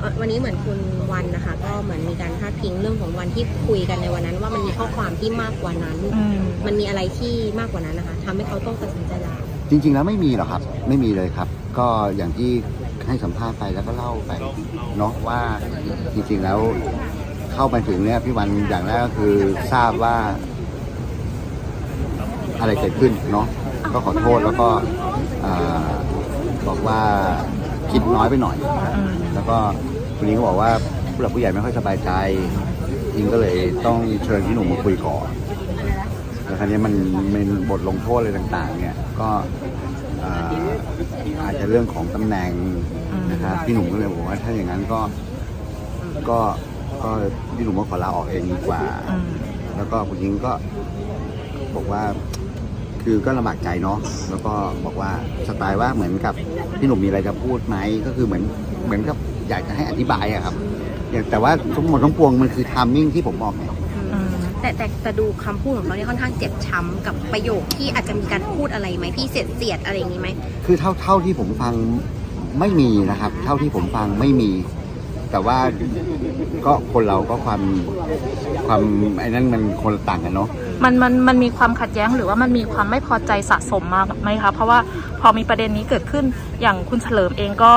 เอ่อวันนี้เหมือนคุณวันนะคะ ก็เหมือนมีการพาดพิงเรื่องของวันที่คุยกันในวันนั้น ว่ามันมีข้อความที่มากกว่านั้นอืมมันมีอะไรที่มากกว่านั้นนะคะทำให้เขาต้องตัดสินใจลาจริง ๆ แล้วไม่มีหรอกครับ ไม่มีเลยครับ ก็อย่างที่ให้สัมภาษณ์ไปแล้วก็เล่าไปเนาะว่าจริงๆแล้วเข้าไปถึงเนี่ยพี่วันอย่างแรกก็คือทราบว่า อะไรเกิดขึ้นเนาะก็ขอโทษแล้วก็อ่าบอกว่า คิดน้อยไปหน่อยอืมแล้วก็คุณยิงก็บอกว่าผู้หลักผู้ใหญ่ไม่ค่อยสบายใจยิงก็เลยต้องเชิญพี่หนุ่มมาคุยก่อนแล้วคราวนี้มันเป็นบทลงโทษอะไรต่างๆ เนี่ยก็อ่าอาจจะเรื่องของตำแหน่งนะครับพี่หนุ่มก็เลยบอกว่าถ้าอย่างนั้นก็ก็ก็พี่หนุ่มก็ขอลาออกเองดีกว่าอืมแล้วก็คุณยิงก็บอกว่า คือก็ลำบากใจเนาะแล้วก็บอกว่าสไตล์ว่าเหมือนกับพี่หนุ่มมีอะไรจะพูดไหมก็คือเหมือนเหมือนกับอยากจะให้อธิบายอะครับอย่างแต่ว่าทั้งหมดทั้งปวงมันคือทามมิ่งที่ผมบอกเนี่ยอืมแต่แต่แต่ดูคำพูดของเขาเนี่ยค่อนข้างเจ็บช้ำกับประโยคที่อาจจะมีการพูดอะไรไหมพี่เสียดเสียดอะไรอย่างนี้ไหมคือเท่าเท่าที่ผมฟังไม่มีนะครับ เท่าที่ผมฟังไม่มี แต่ว่าก็คนเราก็ความความไอ้นั่นมันคนละต่างกันเนาะ มันมันมันมีความขัดแย้งหรือว่ามันมีความไม่พอใจสะสมมาไหมคะเพราะว่าพอมีประเด็นนี้เกิดขึ้นอย่างคุณเฉลิมเองก็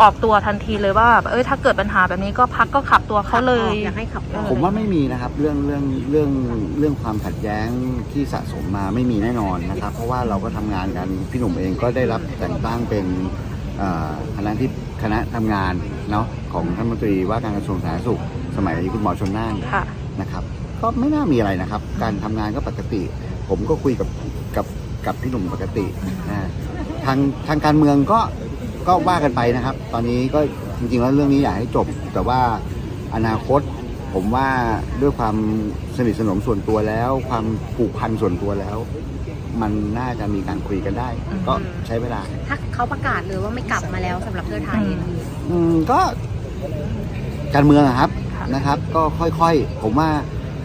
ออกตัวทันทีเลยว่าแบบเอ้ยถ้าเกิดปัญหาแบบนี้ก็พักก็ขับตัวเขาเลย อยากให้ขับออกผมว่าไม่มีนะครับเรื่องเรื่องเรื่องเรื่องความขัดแย้งที่สะสมมาไม่มีแน่นอนนะครับ เพราะว่าเราก็ทำงานกันพี่หนุ่มเองก็ได้รับแต่งตั้งเป็นเอ่อคณะที่คณะทำงานเนาะของท่านรัฐมนตรีว่าการกระทรวงสาธารณสุข สมัยคุณหมอชนน่านค่ะ นะครับ ก็ไม่น่ามีอะไรนะครับ การทำงานก็ปกติ ผมก็คุยกับกับกับพี่หนุ่มปกตินะทางทางการเมืองก็ก็ว่ากันไปนะครับ ตอนนี้ก็จริงๆแล้วเรื่องนี้อยากให้จบ แต่ว่าอนาคตผมว่าด้วยความสนิทสนมส่วนตัวแล้ว ความผูกพันส่วนตัวแล้ว มันน่าจะมีการคุยกันได้ ก็ใช้เวลาถ้าเขาประกาศเลยว่าไม่กลับมาแล้วสำหรับเพื่อไทย อืมอืมก็การเมืองอะครับค่ะนะครับ ก็ค่อยๆ ผมว่า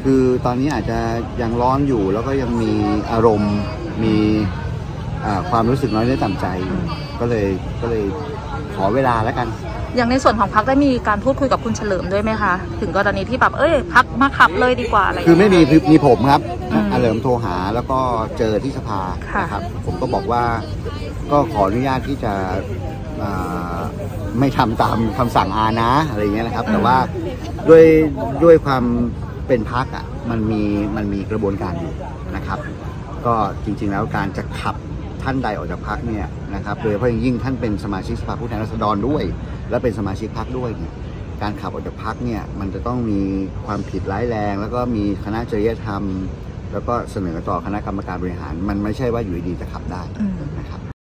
คือตอนนี้อาจจะยังร้อนอยู่แล้วก็ยังมีอารมณ์มีอ่าความรู้สึกน้อยเนื้อต่ำใจ ก็เลยก็เลยขอเวลาแล้วกัน อย่างในส่วนของพักได้มีการพูดคุยกับคุณเฉลิมด้วยไหมคะ ถึงกรณีที่แบบเอ้ยพักมาขับเลยดีกว่าอะไรอย่างคือเงี้ยไม่มีคือมีผมครับอืมอาเหลิมโทรหาแล้วก็เจอที่สภาค่ะนะครับ ผมก็บอกว่าก็ขออนุญาตที่จะอ่าไม่ทำตามคำสั่งอานะอะไรอย่างเงี้ยนะครับ แต่ว่าด้วยด้วยความ เป็นพักอะมันมีมันมีกระบวนการอยู่นะครับ ก็จริงๆแล้วการจะขับท่านใดออกจากพักเนี่ยนะครับโดยเฉพาะอย่างยิ่งท่านเป็นสมาชิกสภาผู้แทนราษฎรด้วย และเป็นสมาชิกพักด้วยเนี่ยการขับออกจากพักเนี่ยมันจะต้องมีความผิดร้ายแรง แล้วก็มีคณะจริยธรรม แล้วก็เสนอต่อคณะกรรมการบริหาร มันไม่ใช่ว่าอยู่ดีๆจะขับได้อืมนะครับ